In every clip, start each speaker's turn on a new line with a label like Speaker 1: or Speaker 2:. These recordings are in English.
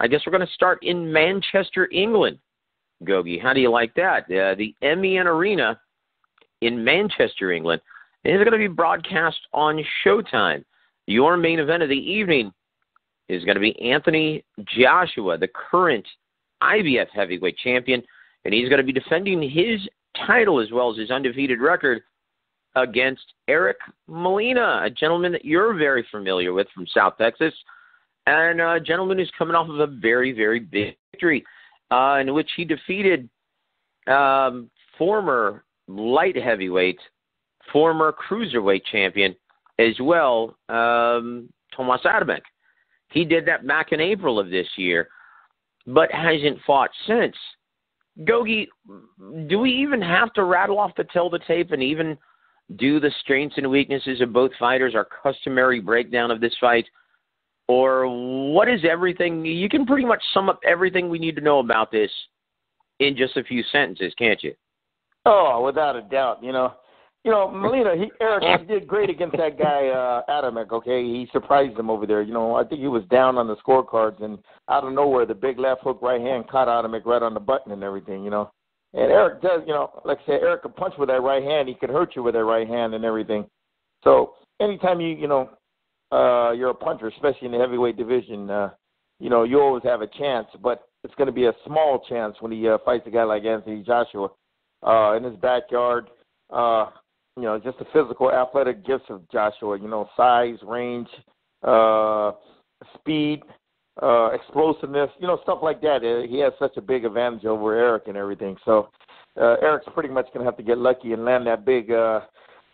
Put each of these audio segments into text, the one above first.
Speaker 1: I guess we're going to start in Manchester, England. Gogi, how do you like that? Uh, the MEN Arena in Manchester, England is going to be broadcast on Showtime. Your main event of the evening is going to be Anthony Joshua, the current IBF heavyweight champion, and he's going to be defending his title as well as his undefeated record against Eric Molina, a gentleman that you're very familiar with from South Texas, and a gentleman who's coming off of a very, very big victory uh, in which he defeated um, former light heavyweight, former cruiserweight champion as well, um, Tomas Adamek. He did that back in April of this year, but hasn't fought since. Gogi, do we even have to rattle off the tell the tape and even do the strengths and weaknesses of both fighters, our customary breakdown of this fight? Or what is everything? You can pretty much sum up everything we need to know about this in just a few sentences, can't you?
Speaker 2: Oh, without a doubt. You know, you know, Molina, he Eric he did great against that guy uh Adamek, okay? He surprised him over there. You know, I think he was down on the scorecards and out of nowhere the big left hook right hand caught Adamek right on the button and everything, you know. And Eric does, you know, like I said, Eric can punch with that right hand, he could hurt you with that right hand and everything. So anytime you, you know, uh you're a puncher, especially in the heavyweight division, uh, you know, you always have a chance, but it's gonna be a small chance when he uh, fights a guy like Anthony Joshua uh in his backyard. Uh you know, just the physical athletic gifts of Joshua, you know, size, range, uh, speed, uh, explosiveness, you know, stuff like that. Uh, he has such a big advantage over Eric and everything. So uh, Eric's pretty much going to have to get lucky and land that big, uh,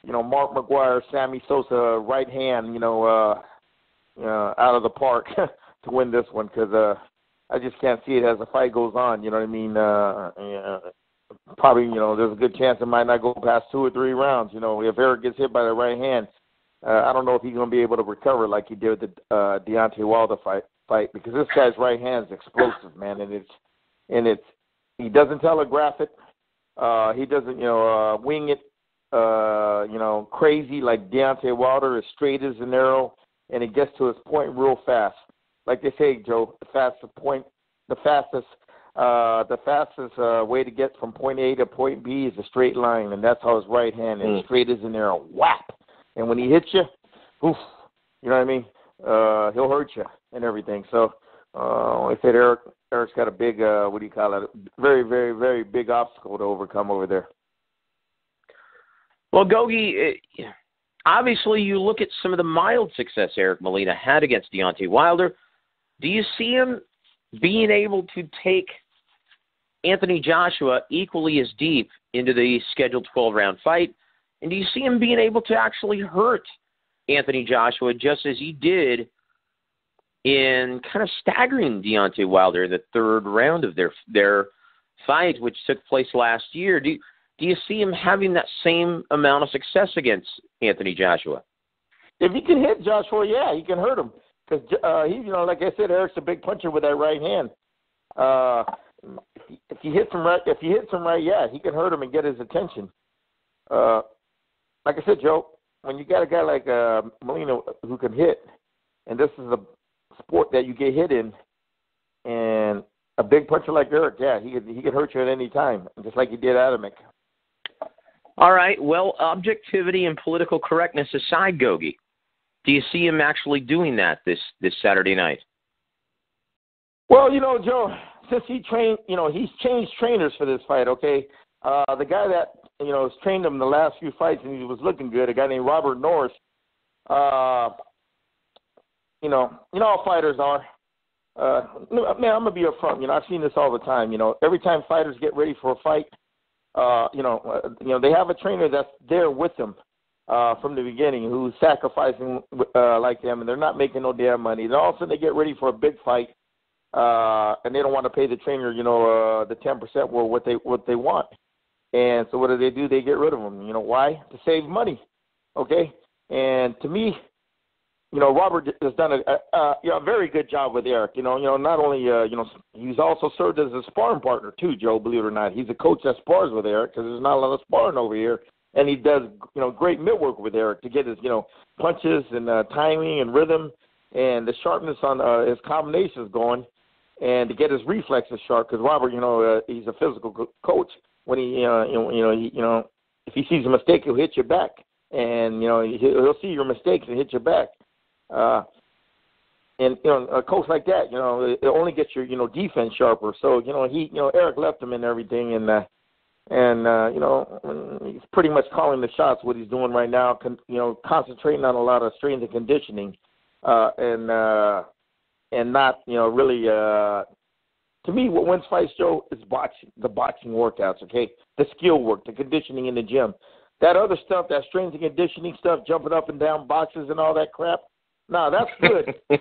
Speaker 2: you know, Mark McGwire, Sammy Sosa right hand, you know, uh, uh, out of the park to win this one because uh, I just can't see it as the fight goes on. You know what I mean? Uh, uh, probably, you know, there's a good chance it might not go past two or three rounds. You know, if Eric gets hit by the right hand, uh, I don't know if he's going to be able to recover like he did with the uh, Deontay Wilder fight. Fight because this guy's right hand is explosive, man, and it's and it's he doesn't telegraph it. Uh, he doesn't, you know, uh, wing it, uh, you know, crazy like Deontay Wilder, as straight as an arrow, and it gets to his point real fast. Like they say, Joe, the fastest point, the fastest uh, the fastest uh, way to get from point A to point B is a straight line, and that's how his right hand is mm. straight as an arrow. Whap! And when he hits you, oof, you know what I mean? Uh, he'll hurt you and everything. So uh, I said Eric, Eric's got a big, uh, what do you call it? Very, very, very big obstacle to overcome over there.
Speaker 1: Well, Gogi, eh, obviously you look at some of the mild success Eric Molina had against Deontay Wilder. Do you see him being able to take – Anthony Joshua equally as deep into the scheduled 12 round fight? And do you see him being able to actually hurt Anthony Joshua just as he did in kind of staggering Deontay Wilder in the third round of their their fight, which took place last year? Do do you see him having that same amount of success against Anthony Joshua?
Speaker 2: If he can hit Joshua, yeah, he can hurt him because uh, he, you know, like I said, Eric's a big puncher with that right hand. Uh, if he hits him right, if he hits him right, yeah, he can hurt him and get his attention. Uh, like I said, Joe, when you got a guy like uh, Molina who can hit, and this is a sport that you get hit in, and a big puncher like Eric, yeah, he could he could hurt you at any time, just like he did Adamek.
Speaker 1: All right. Well, objectivity and political correctness aside, Gogi, do you see him actually doing that this this Saturday night?
Speaker 2: Well, you know, Joe, since he trained, you know, he's changed trainers for this fight. Okay, uh, the guy that you know has trained him the last few fights and he was looking good, a guy named Robert Norris. Uh, you know, you know how fighters are. Uh, man, I'm gonna be upfront. You know, I've seen this all the time. You know, every time fighters get ready for a fight, uh, you know, uh, you know they have a trainer that's there with them uh, from the beginning, who's sacrificing uh, like them, and they're not making no damn money. Then all of a sudden they get ready for a big fight, uh, and they don't want to pay the trainer, you know, uh, the ten percent or what they what they want. And so what do they do? They get rid of them. You know why? To save money. Okay. And to me, you know, Robert has done a, a, a very good job with Eric. You know, you know, not only uh, you know, he's also served as a sparring partner too, Joe. Believe it or not, he's a coach that spars with Eric because there's not a lot of sparring over here, and he does you know great mitt work with Eric to get his you know punches and uh, timing and rhythm and the sharpness on uh, his combinations going and to get his reflexes sharp. Because Robert, you know, uh, he's a physical co- coach. When he, uh, you know, you know, he, you know, if he sees a mistake, he'll hit you back, and you know, he'll see your mistakes and hit you back. Uh, and you know, a coach like that, you know, it only gets your, you know, defense sharper. So you know, he, you know, Eric left him and everything, and uh, and uh, you know, he's pretty much calling the shots. What he's doing right now, con- you know, concentrating on a lot of strength and conditioning, uh, and uh, and not, you know, really. Uh, to me, what wins fights, Joe, is boxing. The boxing workouts, okay, the skill work, the conditioning in the gym. That other stuff, that strength and conditioning stuff, jumping up and down boxes and all that crap. No, that's good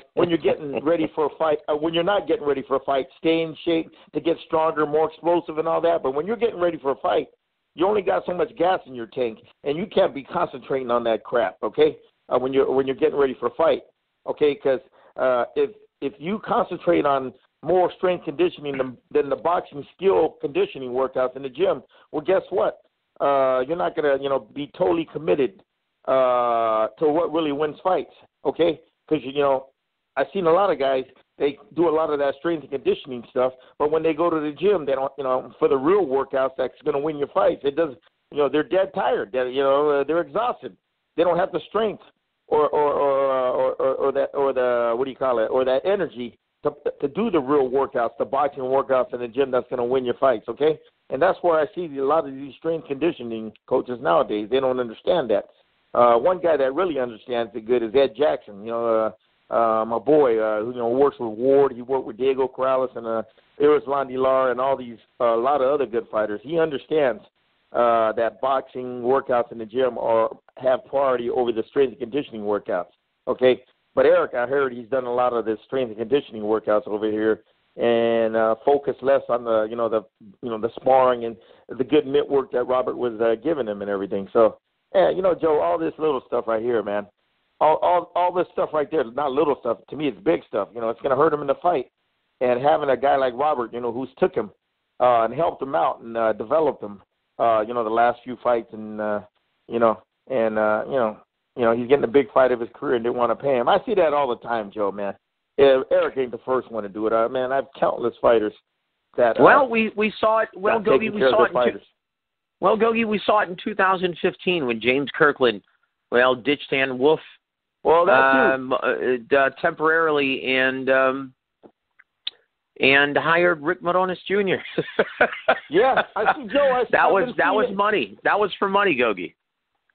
Speaker 2: when you're getting ready for a fight. Uh, when you're not getting ready for a fight, stay in shape to get stronger, more explosive, and all that. But when you're getting ready for a fight, you only got so much gas in your tank, and you can't be concentrating on that crap. Okay, uh, when you're when you're getting ready for a fight. Okay, because uh, if if you concentrate on more strength conditioning than, than the boxing skill conditioning workouts in the gym, well, guess what? Uh, you're not gonna you know be totally committed uh, to what really wins fights. Okay, because you know I've seen a lot of guys they do a lot of that strength and conditioning stuff, but when they go to the gym, they don't you know for the real workouts that's going to win your fights. It does you know they're dead tired. They're, you know uh, they're exhausted. They don't have the strength or or or, or or or that or the what do you call it or that energy to to do the real workouts, the boxing workouts in the gym that's going to win your fights. Okay, and that's where I see a lot of these strength conditioning coaches nowadays. They don't understand that. Uh, one guy that really understands it good is Ed Jackson. You know, uh, uh, my boy, uh, who you know works with Ward. He worked with Diego Corrales and uh, Erislandy Lara and all these uh, a lot of other good fighters. He understands uh, that boxing workouts in the gym are have priority over the strength and conditioning workouts. Okay, but Eric, I heard he's done a lot of the strength and conditioning workouts over here, and uh, focus less on the you know the you know the sparring and the good mitt work that Robert was uh, giving him and everything. So yeah, you know, Joe, all this little stuff right here, man. All all all this stuff right there, not little stuff. To me, it's big stuff. You know, it's gonna hurt him in the fight. And having a guy like Robert, you know, who's took him uh, and helped him out and uh, developed him, uh, you know, the last few fights, and uh, you know, and uh, you know, you know, he's getting a big fight of his career and didn't want to pay him. I see that all the time, Joe. Man, Eric ain't the first one to do it. Uh, man, I've countless fighters that. Uh,
Speaker 1: well, we we saw it. Well, Gogi, we saw it.
Speaker 2: Fighters.
Speaker 1: Well, Gogi, we saw it in 2015 when James Kirkland, well, ditched Ann Wolfe.
Speaker 2: Well,
Speaker 1: um, uh, uh, temporarily and um, and hired Rick Moronis Jr.
Speaker 2: yeah, I see Joe. I,
Speaker 1: that
Speaker 2: I've
Speaker 1: was that was
Speaker 2: it.
Speaker 1: money. That was for money, Gogi.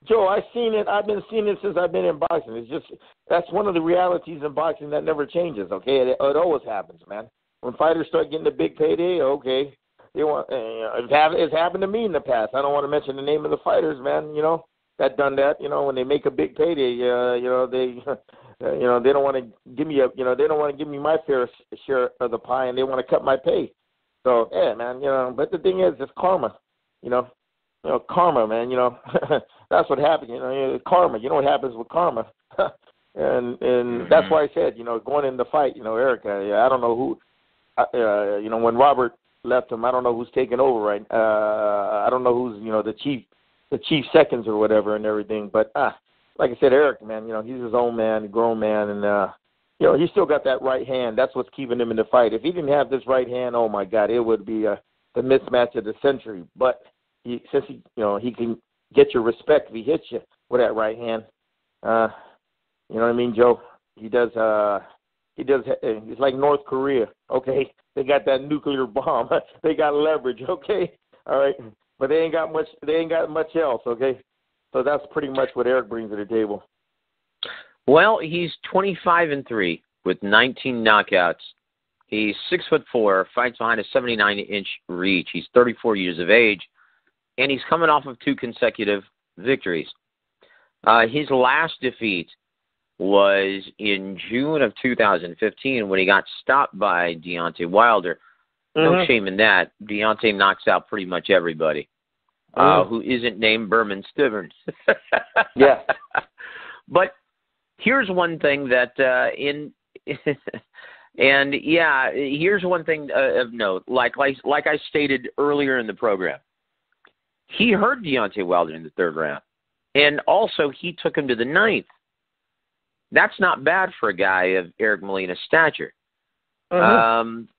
Speaker 2: Joe, I've seen it. I've been seeing it since I've been in boxing. It's just that's one of the realities in boxing that never changes. Okay, it, it always happens, man. When fighters start getting a big payday, okay, they want. Uh, it's, happened, it's happened to me in the past. I don't want to mention the name of the fighters, man. You know that done that. You know when they make a big payday, uh, you know they, uh, you know they don't want to give me a, you know they don't want to give me my fair share of the pie, and they want to cut my pay. So yeah, man. You know, but the thing is, it's karma. You know, you know karma, man. You know that's what happened. You know, karma. You know what happens with karma. and and that's why I said, you know, going in the fight, you know, Erica, I don't know who, uh, you know, when Robert left him. I don't know who's taking over right. Uh, I don't know who's you know the chief, the chief seconds or whatever and everything. But ah, like I said, Eric, man, you know he's his own man, a grown man, and uh, you know he's still got that right hand. That's what's keeping him in the fight. If he didn't have this right hand, oh my God, it would be uh, the mismatch of the century. But he, since he, you know, he can get your respect if he hits you with that right hand. Uh, you know what I mean, Joe? He does. uh he does. He's like North Korea. Okay, they got that nuclear bomb. they got leverage. Okay, all right, but they ain't got much. They ain't got much else. Okay, so that's pretty much what Eric brings to the table.
Speaker 1: Well, he's 25 and three with 19 knockouts. He's six foot four, fights behind a 79 inch reach. He's 34 years of age, and he's coming off of two consecutive victories. Uh, his last defeat was in June of 2015 when he got stopped by Deontay Wilder. No
Speaker 2: mm-hmm.
Speaker 1: shame in that. Deontay knocks out pretty much everybody uh,
Speaker 2: mm-hmm.
Speaker 1: who isn't named Berman Stiverne.
Speaker 2: yeah.
Speaker 1: But here's one thing that uh, in and yeah, here's one thing uh, of note. Like like like I stated earlier in the program, he heard Deontay Wilder in the third round, and also he took him to the ninth. That's not bad for a guy of Eric Molina's stature. Mm-hmm. Um,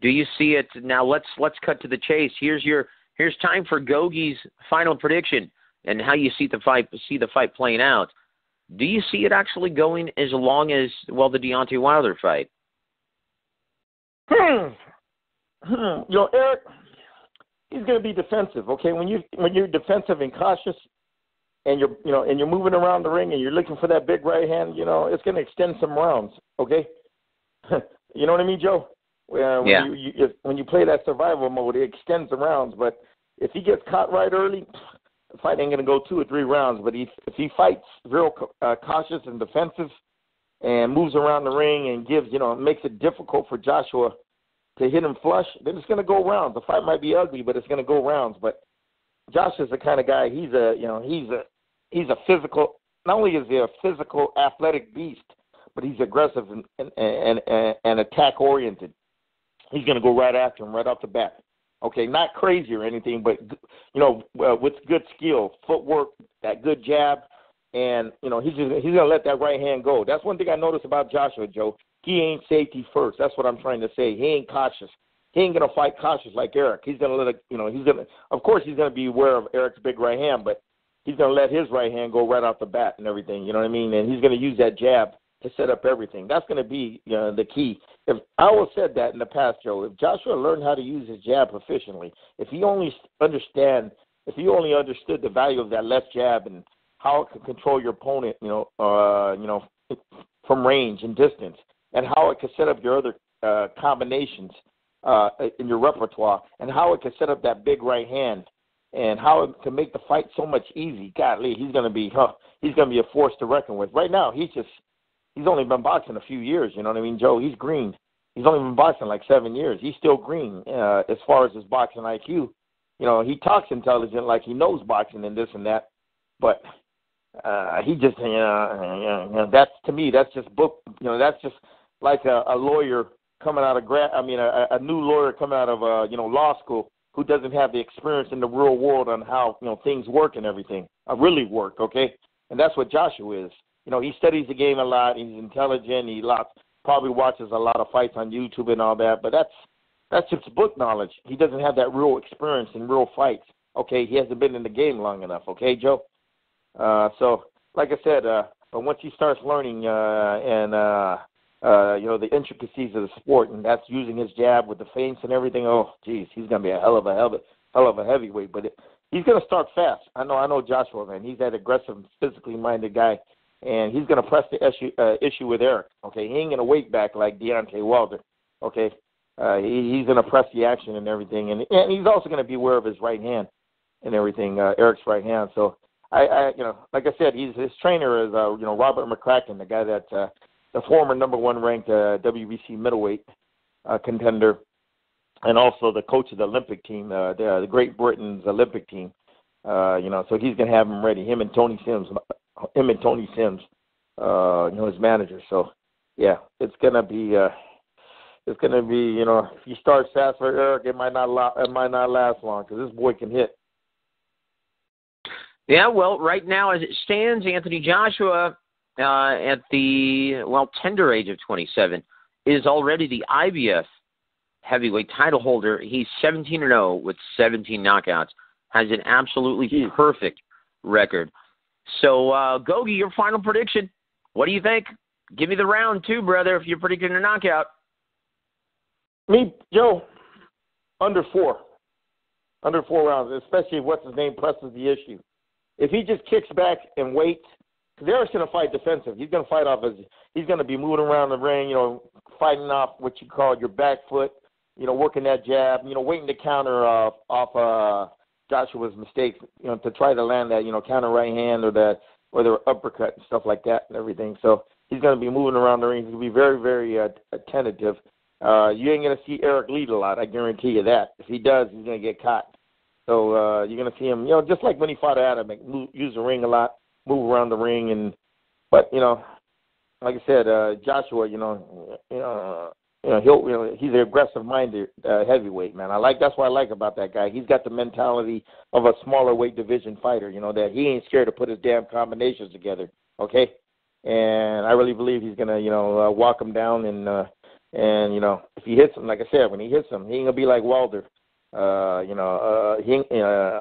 Speaker 1: do you see it now? Let's let's cut to the chase. Here's your here's time for Gogi's final prediction and how you see the fight see the fight playing out. Do you see it actually going as long as well the Deontay Wilder fight?
Speaker 2: Hmm. Hmm. You know, Eric, he's going to be defensive. Okay, when you when you're defensive and cautious, and you're you know and you're moving around the ring and you're looking for that big right hand, you know, it's going to extend some rounds. Okay, you know what I mean, Joe? Uh, when
Speaker 1: yeah.
Speaker 2: You, you, if, when you play that survival mode, it extends the rounds. But if he gets caught right early, the fight ain't going to go two or three rounds. But he, if he fights real uh, cautious and defensive, and moves around the ring and gives you know makes it difficult for Joshua to hit him flush, then it's going to go rounds. The fight might be ugly, but it's going to go rounds. But Josh is the kind of guy. He's a you know he's a he's a physical. Not only is he a physical, athletic beast, but he's aggressive and and and, and, attack oriented. He's going to go right after him right off the bat. Okay, not crazy or anything, but you know, uh, with good skill, footwork, that good jab, and you know, he's just, he's going to let that right hand go. That's one thing I noticed about Joshua Joe. He ain't safety first. That's what I'm trying to say. He ain't cautious. He ain't gonna fight cautious like Eric. He's gonna let it, you know. He's gonna, of course, he's gonna be aware of Eric's big right hand, but he's gonna let his right hand go right off the bat and everything. You know what I mean? And he's gonna use that jab to set up everything. That's gonna be you know, the key. If I always said that in the past, Joe, if Joshua learned how to use his jab proficiently, if he only understand, if he only understood the value of that left jab and how it can control your opponent, you know, uh, you know, from range and distance, and how it can set up your other uh, combinations uh, in your repertoire, and how it can set up that big right hand, and how to make the fight so much easy. Godly, he's going to be, huh, he's going to be a force to reckon with. Right now, he's just, he's only been boxing a few years. You know what I mean, Joe? He's green. He's only been boxing like seven years. He's still green uh, as far as his boxing IQ. You know, he talks intelligent, like he knows boxing and this and that, but uh, he just, you know, you know, that's to me, that's just book. You know, that's just like a, a lawyer coming out of grad. I mean, a, a new lawyer coming out of uh, you know law school who doesn't have the experience in the real world on how you know things work and everything. Uh, really work, okay? And that's what Joshua is. You know, he studies the game a lot. He's intelligent. He lots probably watches a lot of fights on YouTube and all that. But that's that's just book knowledge. He doesn't have that real experience in real fights. Okay, he hasn't been in the game long enough. Okay, Joe. Uh, so, like I said, uh, but once he starts learning uh, and uh, uh, you know, the intricacies of the sport, and that's using his jab with the feints and everything. Oh, geez, he's gonna be a hell of a hell of, hell of a heavyweight. But it, he's gonna start fast. I know, I know Joshua, man. He's that aggressive, physically minded guy, and he's gonna press the issue uh, issue with Eric. Okay, he ain't gonna wait back like Deontay Wilder. Okay, uh, he, he's gonna press the action and everything, and, and he's also gonna be aware of his right hand and everything, uh, Eric's right hand. So. I, I, you know, like I said, he's his trainer is, uh, you know, Robert McCracken, the guy that uh, the former number one ranked uh, WBC middleweight uh, contender, and also the coach of the Olympic team, uh, the, the Great Britain's Olympic team. Uh, you know, so he's gonna have him ready. Him and Tony Sims, him and Tony Sims, uh, you know, his manager. So, yeah, it's gonna be. Uh, it's gonna be, you know, if you start fast for Eric, it might not la- it might not last long because this boy can hit.
Speaker 1: Yeah, well, right now as it stands, Anthony Joshua uh, at the well tender age of 27 is already the IBF heavyweight title holder. He's 17 and 0 with 17 knockouts. Has an absolutely Jeez. perfect record. So, uh, Gogi, your final prediction. What do you think? Give me the round two, brother, if you're predicting a knockout.
Speaker 2: Me, Joe, under four. Under four rounds, especially if what's his name presses the issue. If he just kicks back and waits Eric's going to fight defensive. He's going to fight off his. He's going to be moving around the ring, you know, fighting off what you call your back foot, you know, working that jab, you know, waiting to counter uh, off uh, Joshua's mistakes, you know, to try to land that, you know, counter right hand or that or the uppercut and stuff like that and everything. So he's going to be moving around the ring. He's going to be very, very uh, attentive. Uh, you ain't going to see Eric lead a lot. I guarantee you that. If he does, he's going to get caught. So uh, you're going to see him, you know, just like when he fought Adam, use the ring a lot move around the ring and but you know like I said, uh, Joshua, you know, you know, you know, he'll, you know, he's an aggressive-minded uh, heavyweight man. I like that's what I like about that guy. He's got the mentality of a smaller weight division fighter. You know that he ain't scared to put his damn combinations together. Okay, and I really believe he's gonna, you know, uh, walk him down and uh, And you know, if he hits him, like I said, when he hits him, he ain't gonna be like Wilder. Uh, you know, uh, he uh,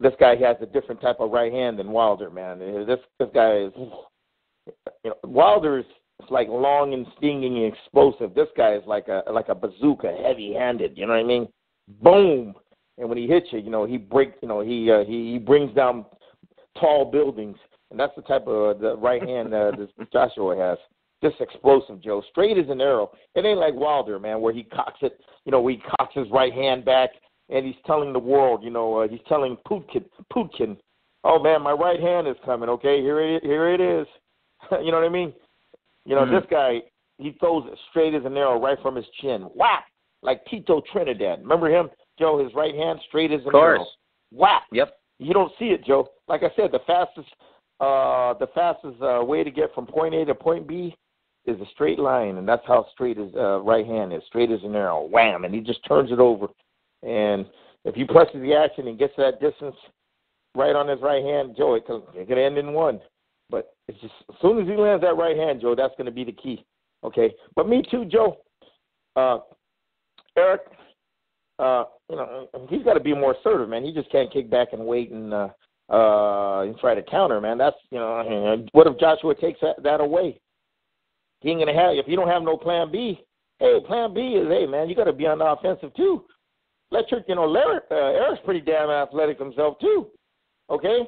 Speaker 2: this guy has a different type of right hand than Wilder, man. This this guy is, you know, Wilder is like long and stinging and explosive. This guy is like a like a bazooka, heavy-handed. You know what I mean? Boom! And when he hits you, you know he breaks. You know he uh, he he brings down tall buildings, and that's the type of uh, the right hand uh, this Joshua has just explosive, Joe. Straight as an arrow. It ain't like Wilder, man, where he cocks it. You know, where he cocks his right hand back and he's telling the world. You know, uh, he's telling Putin, Putin, oh man, my right hand is coming. Okay, here it here it is. you know what I mean? You know, mm-hmm. this guy he throws it straight as an arrow right from his chin. Whap! Like Tito Trinidad. Remember him, Joe? His right hand straight as an arrow. Whap!
Speaker 1: Yep.
Speaker 2: You don't see it, Joe. Like I said, the fastest uh the fastest uh, way to get from point A to point B is a straight line, and that's how straight his uh, right hand is, straight as an arrow. Wham! And he just turns it over. And if he presses the action and gets that distance right on his right hand, Joe, it can, it can end in one. But it's just as soon as he lands that right hand, Joe, that's going to be the key. Okay. But me too, Joe. Uh, Eric, uh, you know, he's got to be more assertive, man. He just can't kick back and wait and uh, uh, and try to counter, man. That's you know, what if Joshua takes that, that away? He ain't gonna have if you don't have no plan B. Hey, plan B is hey man, you got to be on the offensive too. Let your you know Larry, uh, Eric's pretty damn athletic himself too. Okay,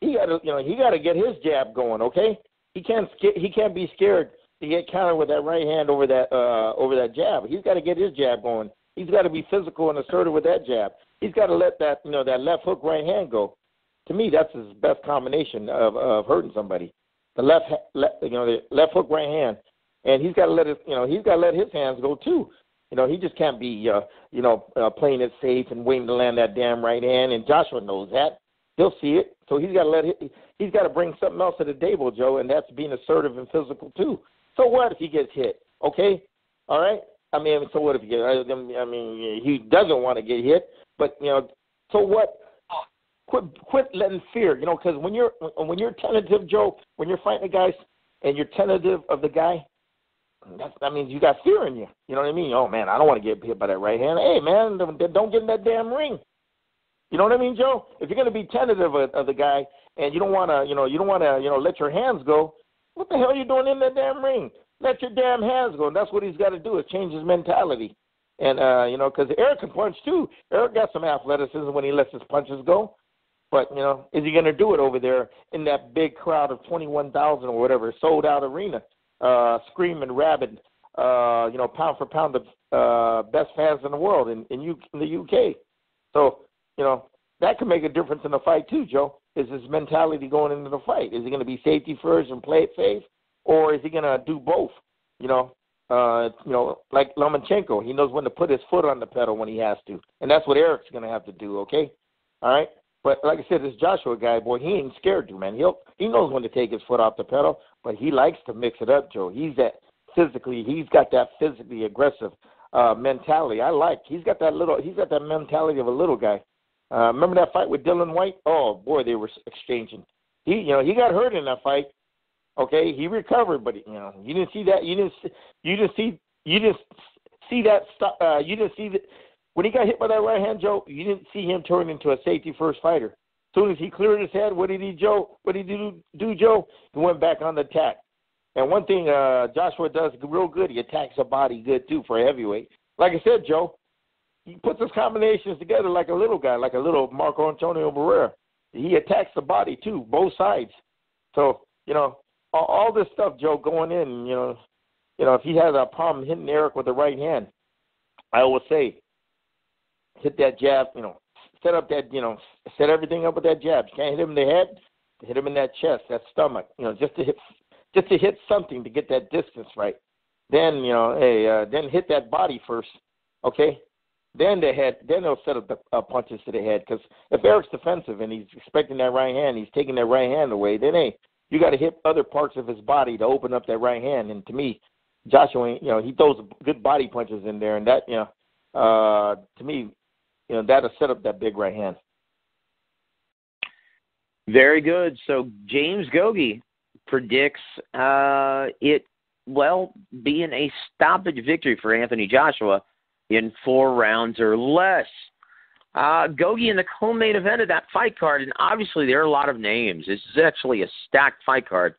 Speaker 2: he got to you know he got to get his jab going. Okay, he can't he can't be scared to get countered with that right hand over that uh over that jab. He's got to get his jab going. He's got to be physical and assertive with that jab. He's got to let that you know that left hook right hand go. To me, that's his best combination of of hurting somebody. The left, left you know the left hook right hand and he's got to let his you know he's got to let his hands go too. You know he just can't be uh, you know uh, playing it safe and waiting to land that damn right hand. And Joshua knows that. He'll see it, so he's got to let it, he's got to bring something else to the table, Joe, and that's being assertive and physical too. So what if he gets hit? Okay, all right. I mean, so what if he gets? I mean, he doesn't want to get hit, but you know, so what? Quit, quit letting fear. You know, because when you're when you're tentative, Joe, when you're fighting a guy and you're tentative of the guy, that's, that means you got fear in you. You know what I mean? Oh man, I don't want to get hit by that right hand. Hey man, don't get in that damn ring. You know what I mean, Joe? If you're going to be tentative of, of the guy and you don't want to, you know, you don't want to, you know, let your hands go, what the hell are you doing in that damn ring? Let your damn hands go. And that's what he's got to do is change his mentality. And uh, you know, because Eric can punch too. Eric got some athleticism when he lets his punches go. But you know, is he going to do it over there in that big crowd of twenty-one thousand or whatever sold out arena? Uh, screaming rabid, uh, you know, pound for pound the uh, best fans in the world in in, U- in the UK. So you know that could make a difference in the fight too, Joe. Is his mentality going into the fight? Is he going to be safety first and play it safe, or is he going to do both? You know, uh, you know, like Lomachenko, he knows when to put his foot on the pedal when he has to, and that's what Eric's going to have to do. Okay, all right. But like I said, this Joshua guy, boy, he ain't scared to, man. He'll he knows when to take his foot off the pedal, but he likes to mix it up, Joe. He's that physically, he's got that physically aggressive uh mentality. I like. He's got that little he's got that mentality of a little guy. Uh remember that fight with Dillian Whyte? Oh boy, they were exchanging. He you know, he got hurt in that fight. Okay, he recovered, but you know, you didn't see that you didn't see, you didn't see you didn't see that uh you didn't see that when he got hit by that right hand, Joe, you didn't see him turn into a safety first fighter. Soon as he cleared his head, what did he Joe? What did he do, do Joe? He went back on the attack. And one thing uh, Joshua does real good, he attacks the body good too for a heavyweight. Like I said, Joe, he puts his combinations together like a little guy, like a little Marco Antonio Barrera. He attacks the body too, both sides. So you know all, all this stuff, Joe, going in. You know, you know if he has a problem hitting Eric with the right hand, I always say hit that jab, you know, set up that, you know, set everything up with that jab. You can't hit him in the head, hit him in that chest, that stomach, you know, just to hit, just to hit something to get that distance right. Then, you know, hey, uh, then hit that body first, okay? Then the head, then they'll set up the uh, punches to the head. Because if Eric's defensive and he's expecting that right hand, he's taking that right hand away. Then hey, you got to hit other parts of his body to open up that right hand. And to me, Joshua, you know, he throws good body punches in there, and that, you know, uh, to me, you know, that'll set up that big right hand.
Speaker 1: Very good. So James Gogi predicts uh, it well, being a stoppage victory for Anthony Joshua in four rounds or less. Uh, Gogi in the co-main event of that fight card, and obviously there are a lot of names. This is actually a stacked fight card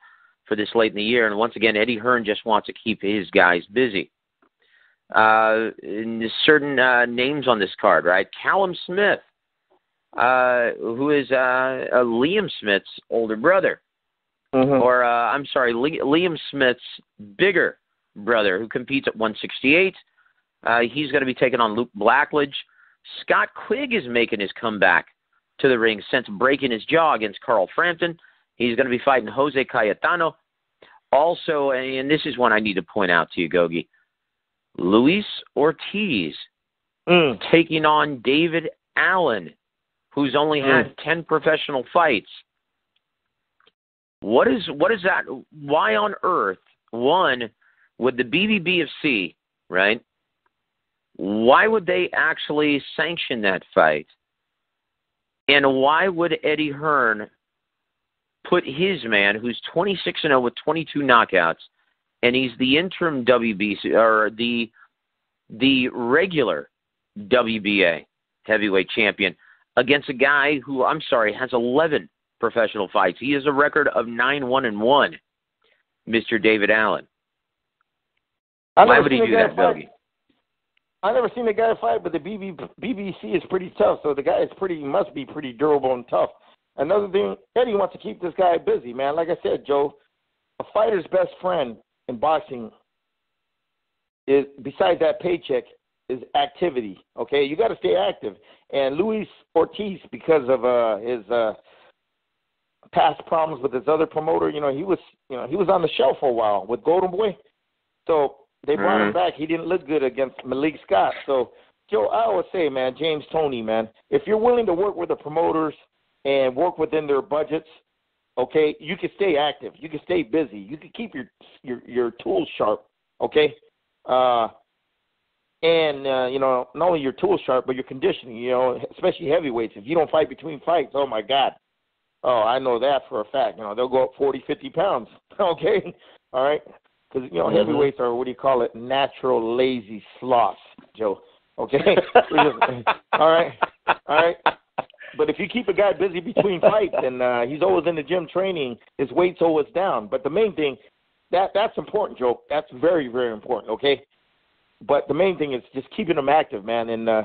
Speaker 1: for this late in the year, and once again, Eddie Hearn just wants to keep his guys busy. Uh, certain uh, names on this card, right? Callum Smith, uh, who is uh, uh, Liam Smith's older brother, mm-hmm. or uh, I'm sorry, Liam Smith's bigger brother, who competes at 168. Uh, he's going to be taking on Luke Blackledge. Scott Quigg is making his comeback to the ring since breaking his jaw against Carl Frampton. He's going to be fighting Jose Cayetano. Also, and this is one I need to point out to you, Gogi. Luis Ortiz mm. taking on David Allen, who's only mm. had 10 professional fights. What is what is that? Why on earth, one, would the BBBFC, right? Why would they actually sanction that fight? And why would Eddie Hearn put his man, who's 26 and 0 with 22 knockouts, and he's the interim WBC or the the regular WBA heavyweight champion against a guy who I'm sorry has 11 professional fights. He has a record of 9-1 and 1. Mr. David Allen. Why would he do that, Dougie?
Speaker 2: I never seen a guy fight, but the BB, BBC is pretty tough. So the guy is pretty must be pretty durable and tough. Another thing, Eddie wants to keep this guy busy, man. Like I said, Joe, a fighter's best friend in boxing is besides that paycheck is activity. Okay, you got to stay active. And Luis Ortiz, because of uh, his uh, past problems with his other promoter, you know, he was, you know, he was on the shelf for a while with Golden Boy. So they brought mm-hmm. him back. He didn't look good against Malik Scott. So, Joe, I would say, man, James Toney, man, if you're willing to work with the promoters and work within their budgets, okay, you can stay active. You can stay busy. You can keep your your your tools sharp. Okay, uh, and uh, you know not only your tools sharp, but your conditioning. You know, especially heavyweights. If you don't fight between fights, oh my God. Oh, I know that for a fact. You know, they'll go up 40, 50 pounds. Okay, all right. Because you know mm-hmm. heavyweights are what do you call it? Natural lazy sloths, Joe. Okay. all right. All right. But if you keep a guy busy between fights and uh, he's always in the gym training, his weight's always down. But the main thing, that that's important, Joe. That's very very important. Okay. But the main thing is just keeping them active, man. And uh,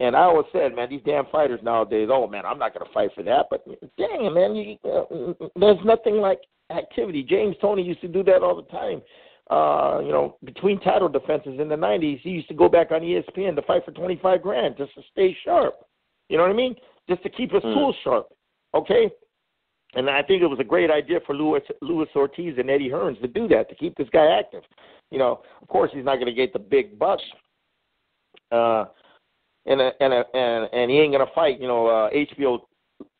Speaker 2: and I always said, man, these damn fighters nowadays. Oh man, I'm not gonna fight for that. But dang man, you, uh, there's nothing like activity. James Toney used to do that all the time uh, you know, between title defenses in the 90s, he used to go back on ESPN to fight for 25 grand just to stay sharp. You know what I mean? Just to keep his mm. tools sharp. Okay? And I think it was a great idea for Luis, Luis Ortiz and Eddie Hearns to do that, to keep this guy active. You know, of course, he's not going to get the big bucks. Uh, and, a, and, a, and, and he ain't going to fight, you know, uh, HBO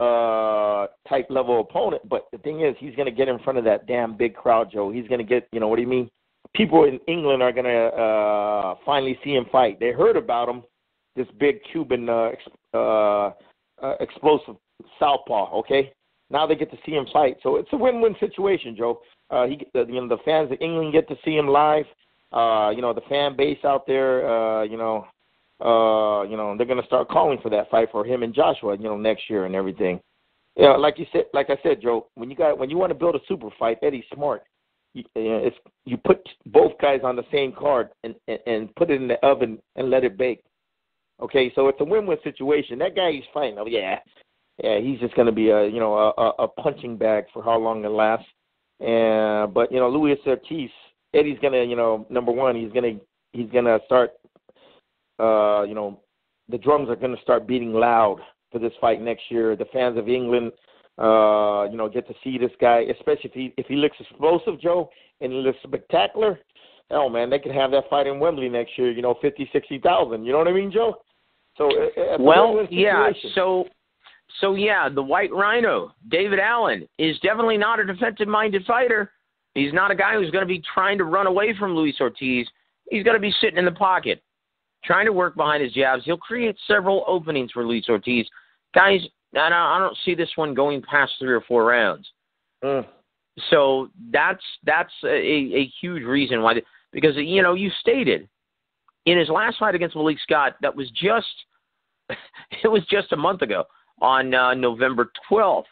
Speaker 2: uh type level opponent. But the thing is, he's going to get in front of that damn big crowd, Joe. He's going to get, you know, what do you mean? People in England are going to uh finally see him fight. They heard about him, this big Cuban uh, uh, uh explosive southpaw. Okay, now they get to see him fight. So it's a win-win situation, Joe. Uh, he, uh, you know, the fans of England get to see him live. Uh, you know, the fan base out there, uh, you know, uh, you know, they're going to start calling for that fight for him and Joshua, you know, next year and everything. You know, like you said, like I said, Joe, when you got when you want to build a super fight, Eddie's smart. You, it's you put both guys on the same card and, and and put it in the oven and let it bake. Okay, so it's a win-win situation. That guy he's fighting, oh yeah, yeah, he's just going to be a you know a, a punching bag for how long it lasts. And but you know, Luis Ortiz, Eddie's going to you know number one, he's going to he's going to start uh, you know, the drums are going to start beating loud for this fight next year. The fans of England, uh, you know, get to see this guy, especially if he if he looks explosive, Joe, and he looks spectacular. Hell, man, they could have that fight in Wembley next year. You know, fifty, sixty thousand. You know what I mean, Joe? So,
Speaker 1: well, yeah. So, so yeah, the White Rhino, David Allen, is definitely not a defensive-minded fighter. He's not a guy who's going to be trying to run away from Luis Ortiz. He's going to be sitting in the pocket trying to work behind his jabs. He'll create several openings for Luis Ortiz. Guys, I don't, I don't see this one going past three or four rounds.
Speaker 2: Mm.
Speaker 1: So that's that's a, a huge reason why. Because you know you stated in his last fight against Malik Scott that was just it was just a month ago on uh, November 12th.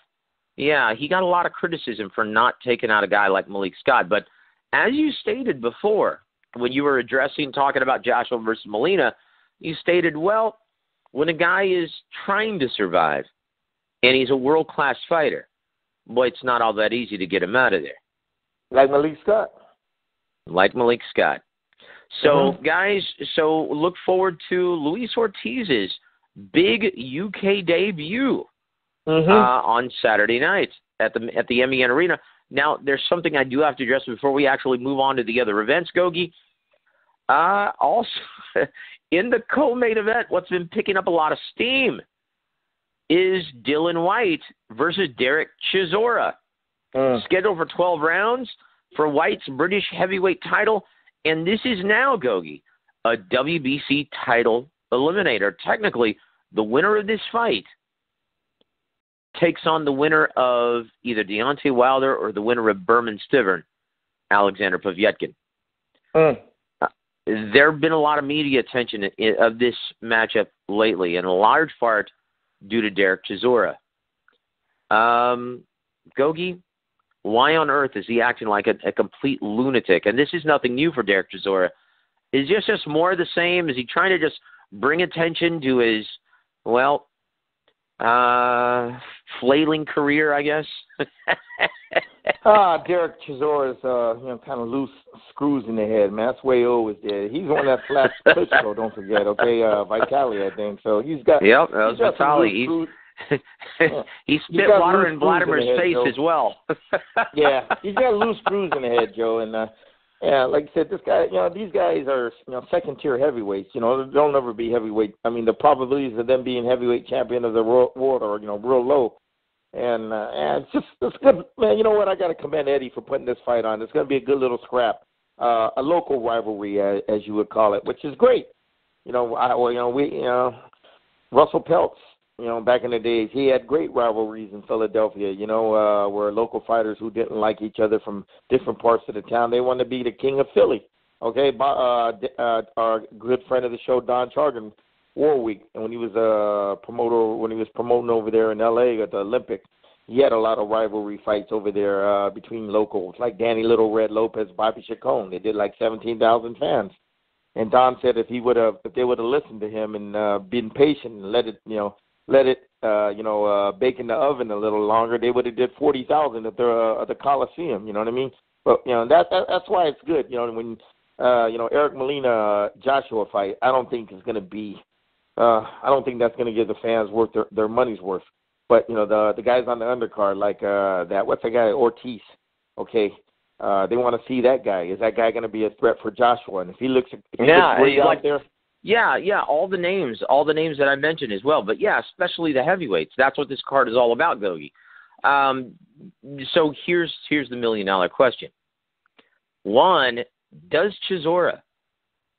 Speaker 1: Yeah, he got a lot of criticism for not taking out a guy like Malik Scott, but as you stated before, when you were addressing talking about Joshua versus Molina, you stated, well, when a guy is trying to survive and he's a world class fighter, boy, it's not all that easy to get him out of there.
Speaker 2: Like Malik Scott.
Speaker 1: Like Malik Scott. So, mm-hmm. guys, so look forward to Luis Ortiz's big UK debut mm-hmm. uh, on Saturday night at the at the MEN Arena. Now, there's something I do have to address before we actually move on to the other events, Gogi. Uh, also, in the co-main event, what's been picking up a lot of steam is Dillian Whyte versus Derek Chisora. Uh. Scheduled for 12 rounds for Whyte's British heavyweight title, and this is now, Gogi, a WBC title eliminator. Technically, the winner of this fight takes on the winner of either Deontay Wilder or the winner of Berman Stiverne, Alexander Povetkin.
Speaker 2: Mm.
Speaker 1: Uh, there have been a lot of media attention of this matchup lately, in a large part due to Derek Chisora. Um, Gogi, why on earth is he acting like a, a complete lunatic? And this is nothing new for Derek Chisora. Is this just more of the same? Is he trying to just bring attention to his, well, uh, flailing career, I guess.
Speaker 2: ah, Derek Chisora's uh, you know, kind of loose screws in the head, man. That's way always there. He's on that flat Klitschko, don't forget, okay? Uh, Vitali, I think. So he's got.
Speaker 1: Yep, that was Vitali. he spit water in Vladimir's face as well.
Speaker 2: yeah, he's got loose screws in the head, Joe, and uh, yeah, like I said, this guy, you know, these guys are, you know, second tier heavyweights. You know, they'll never be heavyweight. I mean, the probabilities of them being heavyweight champion of the world are, you know, real low. And, uh, and it's just, it's good, man. You know what? I got to commend Eddie for putting this fight on. It's going to be a good little scrap, uh, a local rivalry, as, as you would call it, which is great. You know, I, well, you know, we, you know, Russell Peltz you know, back in the days, he had great rivalries in Philadelphia, you know, uh, where local fighters who didn't like each other from different parts of the town, they wanted to be the king of Philly. Okay, uh, uh, our good friend of the show, Don Chargin, Warwick, and when he was a promoter, when he was promoting over there in L.A. at the Olympics, he had a lot of rivalry fights over there uh, between locals, like Danny Little, Red Lopez, Bobby Chacon. They did like 17,000 fans. And Don said if he would have, if they would have listened to him and uh, been patient and let it, you know, let it uh, you know uh, bake in the oven a little longer, they would have did forty thousand at the uh, at the Coliseum. You know what I mean? But you know that, that that's why it's good. You know when uh, you know Eric Molina uh, Joshua fight, I don't think is going to be. Uh, I don't think that's going to give the fans worth their, their money's worth. But you know the the guys on the undercard like uh, that. What's the guy Ortiz? Okay, uh, they want to see that guy. Is that guy going to be a threat for Joshua? And if he looks, if he
Speaker 1: yeah,
Speaker 2: looks
Speaker 1: like,
Speaker 2: out there,
Speaker 1: yeah, yeah, all the names, all the names that I mentioned as well. But yeah, especially the heavyweights. That's what this card is all about, Gogi. Um, so here's here's the million dollar question. One, does Chisora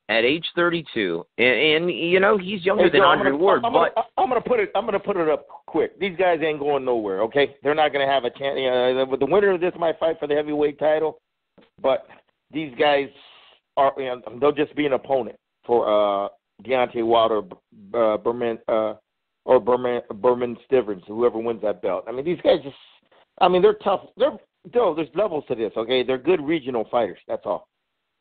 Speaker 1: at age 32, and, and you know he's younger
Speaker 2: hey,
Speaker 1: than
Speaker 2: Joe,
Speaker 1: Andre
Speaker 2: I'm gonna,
Speaker 1: Ward,
Speaker 2: I'm
Speaker 1: but
Speaker 2: gonna, I'm gonna put it I'm gonna put it up quick. These guys ain't going nowhere. Okay, they're not gonna have a chance. You know, the winner of this might fight for the heavyweight title, but these guys are you know, they'll just be an opponent for uh, Deontay Wilder, uh, Berman, uh, or Berman, Berman Stiverne, whoever wins that belt. I mean, these guys just, I mean, they're tough. They're, no, there's levels to this. Okay, they're good regional fighters. That's all.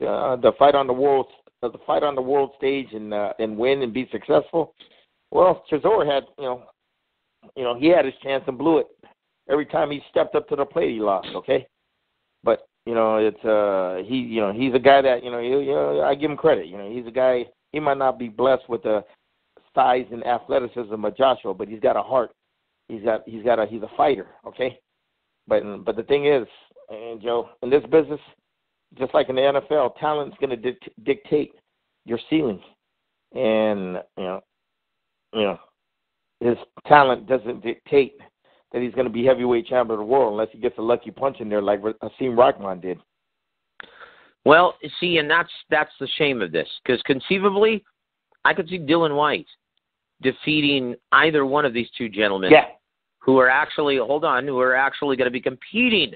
Speaker 2: Uh, the fight on the world, the fight on the world stage, and uh, and win and be successful. Well, Chisora had, you know, you know, he had his chance and blew it. Every time he stepped up to the plate, he lost. Okay, but you know, it's uh he you know he's a guy that you know you, you know I give him credit. You know, he's a guy. He might not be blessed with the size and athleticism of Joshua, but he's got a heart. He's got he's got a he's a fighter. Okay, but but the thing is, and Joe, in this business, just like in the NFL, talent's going to dict- dictate your ceiling, and you know, you know, his talent doesn't dictate that he's going to be heavyweight champion of the world unless he gets a lucky punch in there like Hasim Rahman did.
Speaker 1: Well, see, and that's that's the shame of this because conceivably, I could see Dillian Whyte defeating either one of these two gentlemen.
Speaker 2: Yeah.
Speaker 1: Who are actually hold on, who are actually going to be competing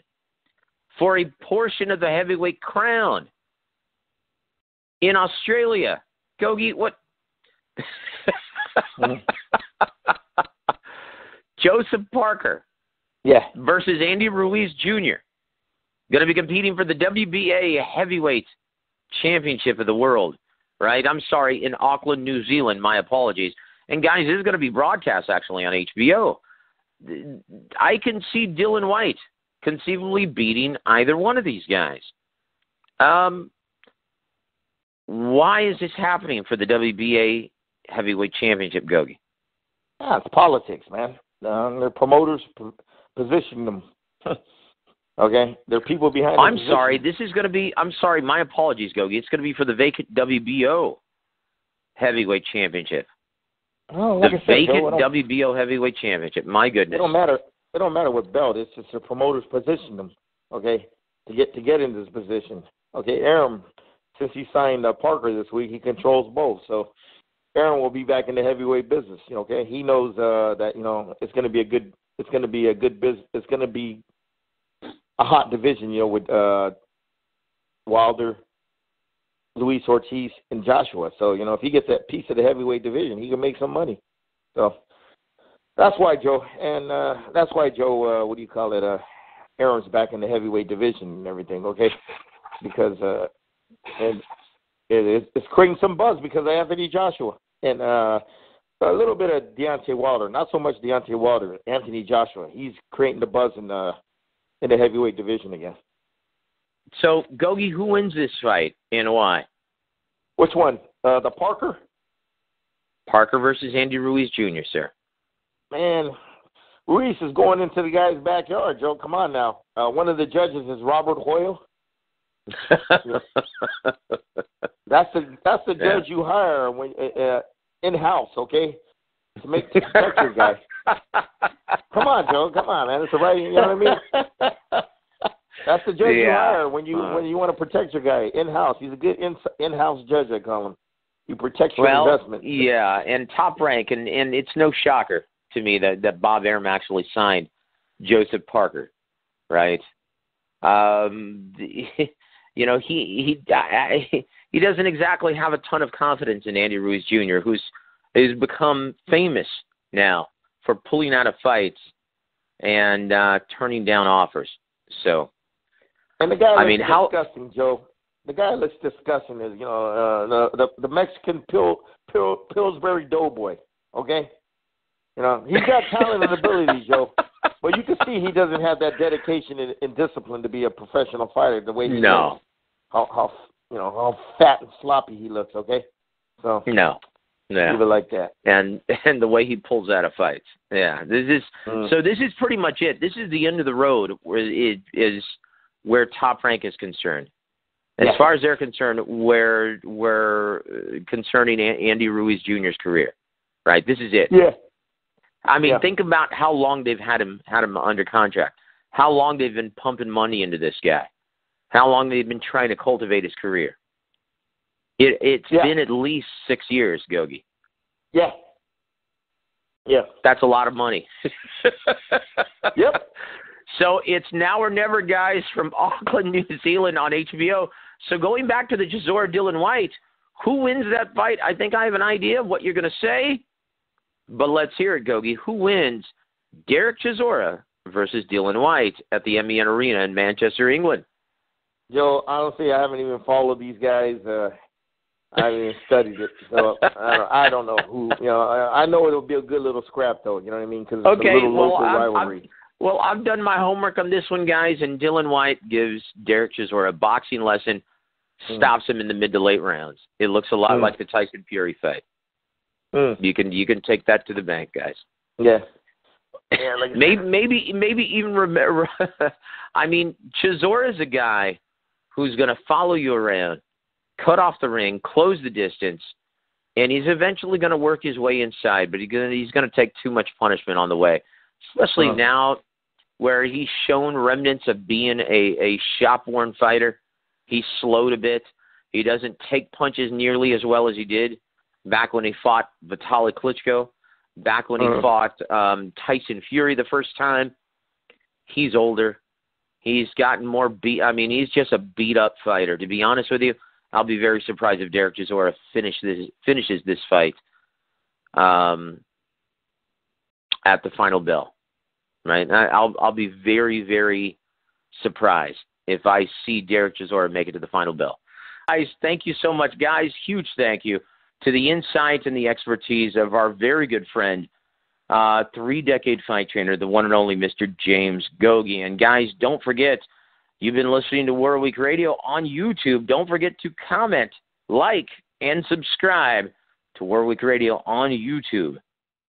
Speaker 1: for a portion of the heavyweight crown. In Australia, Gogi, what?
Speaker 2: Mm-hmm.
Speaker 1: Joseph Parker
Speaker 2: Yeah.
Speaker 1: versus Andy Ruiz Jr. Going to be competing for the WBA Heavyweight Championship of the World, right? I'm sorry, in Auckland, New Zealand. My apologies. And guys, this is going to be broadcast actually on HBO. I can see Dillian Whyte conceivably beating either one of these guys. Um, why is this happening for the WBA Heavyweight Championship, Gogi?
Speaker 2: Yeah, it's politics, man. Um, their promoters p- position them. okay, there are people behind.
Speaker 1: I'm sorry. This is going to be. I'm sorry. My apologies, Gogi. It's going to be for the vacant WBO Heavyweight Championship.
Speaker 2: Oh, like
Speaker 1: the
Speaker 2: said,
Speaker 1: vacant
Speaker 2: don't,
Speaker 1: WBO Heavyweight Championship. My goodness.
Speaker 2: it don't matter. It don't matter what belt. It's just the promoters position them. Okay, to get to get in this position. Okay, Arum, since he signed uh, Parker this week, he controls both. So Arum will be back in the heavyweight business. You know, okay, he knows uh, that you know it's going to be a good. It's going to be a good business. It's going to be a hot division. You know, with uh, Wilder, Luis Ortiz, and Joshua. So you know, if he gets that piece of the heavyweight division, he can make some money. So that's why Joe, and uh, that's why Joe. Uh, what do you call it? Uh, Arum's back in the heavyweight division and everything. Okay, because uh, and it, it's creating some buzz because of Anthony Joshua and uh, a little bit of Deontay Wilder. Not so much Deontay Wilder, Anthony Joshua. He's creating the buzz in the in the heavyweight division again.
Speaker 1: So, Gogi, who wins this fight and why?
Speaker 2: Which one? Uh, the Parker?
Speaker 1: Parker versus Andy Ruiz Jr., sir.
Speaker 2: Man, Ruiz is going into the guy's backyard, Joe. Come on now. Uh, one of the judges is Robert Hoyle. That's the that's the
Speaker 1: Yeah.
Speaker 2: judge you hire when uh, uh, in house, okay? To make to protect your guy. Come on, Joe. Come on, man. It's the right. You know what I mean? That's the judge you hire when you
Speaker 1: Uh.
Speaker 2: when you want to protect your guy in house. He's a good in in house judge. I call him. He protects your
Speaker 1: well,
Speaker 2: investment.
Speaker 1: yeah, and top rank, and and it's no shocker to me that that Bob Arum actually signed Joseph Parker, right? Um, you know, he he I, he doesn't exactly have a ton of confidence in Andy Ruiz Jr., who's who's become famous now for pulling out of fights and uh turning down offers. So,
Speaker 2: And the guy
Speaker 1: I mean, how-
Speaker 2: disgusting, Joe. The guy looks disgusting. Is you know uh, the, the the Mexican Pil, Pil, Pillsbury Doughboy. Okay, you know he's got talent and ability, Joe. But you can see he doesn't have that dedication and, and discipline to be a professional fighter. The way he
Speaker 1: no,
Speaker 2: looks, how how you know how fat and sloppy he looks. Okay, so
Speaker 1: no, no.
Speaker 2: leave it like that.
Speaker 1: and and the way he pulls out of fights. Yeah, this is
Speaker 2: Mm.
Speaker 1: so. This is pretty much it. This is the end of the road where it is where Top Rank is concerned. As
Speaker 2: Yeah.
Speaker 1: far as they're concerned, where where uh, concerning Andy Ruiz Jr.'s career, right? This is it.
Speaker 2: yeah,
Speaker 1: I mean,
Speaker 2: Yeah.
Speaker 1: think about how long they've had him had him under contract. How long they've been pumping money into this guy. How long they've been trying to cultivate his career. It it's
Speaker 2: Yeah.
Speaker 1: been at least six years, Gogi.
Speaker 2: yeah, yeah.
Speaker 1: That's a lot of money.
Speaker 2: Yep.
Speaker 1: So it's now or never, guys, from Auckland, New Zealand on HBO. So going back to the Chisora Dillian Whyte, who wins that fight? I think I have an idea of what you're going to say, but let's hear it, Gogi. Who wins Derek Chisora versus Dillian Whyte at the MEN Arena in Manchester, England?
Speaker 2: Joe, honestly, I haven't even followed these guys. Uh, I haven't even studied it, so I don't, I don't know who. You know, I, I know it'll be a good little scrap, though. You know what I mean? Because it's
Speaker 1: Okay,
Speaker 2: a little
Speaker 1: well,
Speaker 2: local
Speaker 1: I'm- I'm-
Speaker 2: rivalry.
Speaker 1: Well, I've done my homework on this one, guys, and Dillian Whyte gives Derek Chisora a boxing lesson,
Speaker 2: Hmm.
Speaker 1: stops him in the mid to late rounds. It looks a lot
Speaker 2: Hmm.
Speaker 1: like the Tyson Fury fight.
Speaker 2: Mm,
Speaker 1: You can you can take that to the bank, guys.
Speaker 2: yeah. Yeah, like-
Speaker 1: maybe maybe maybe even remember. I mean, Chisora is a guy who's going to follow you around, cut off the ring, close the distance, and he's eventually going to work his way inside. But he's going to, he's going to take too much punishment on the way, especially
Speaker 2: Huh.
Speaker 1: now where he's shown remnants of being a a shop worn fighter. He's slowed a bit. He doesn't take punches nearly as well as he did back when he fought Vitaly Klitschko, back when he
Speaker 2: Uh.
Speaker 1: fought um, Tyson Fury the first time. He's older. He's gotten more beat. I mean, he's just a beat up fighter. To be honest with you, I'll be very surprised if Derek Chisora finish this, finishes this fight um, at the final bell. Right? I'll I'll be very very surprised if I see Derek Chisora make it to the final bell. Guys, thank you so much, guys. Huge thank you to the insight and the expertise of our very good friend, uh, three decade fight trainer, the one and only Mr. James Gogi. And guys, don't forget, you've been listening to War Week Radio on YouTube. Don't forget to comment, like, and subscribe to War Week Radio on YouTube.